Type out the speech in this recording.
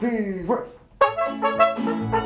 Be right.